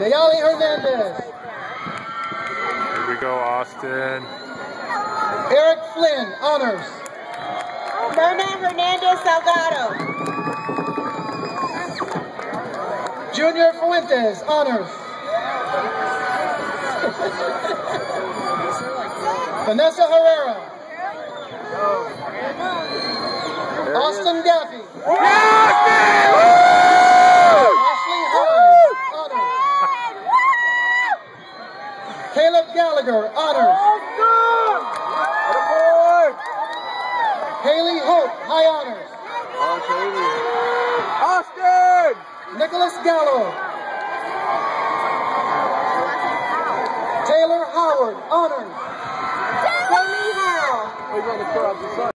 Nayali Hernandez. Here we go, Austin. Eric Flynn, honors. Myrna Hernandez Salgado. Junior Fuentes, honors. Vanessa Herrera. Austin Gaffey. Caleb Gallagher, honors. Haley Hope, high honors. Austin! Nicholas Gallo. Taylor Howard, honors. Howe.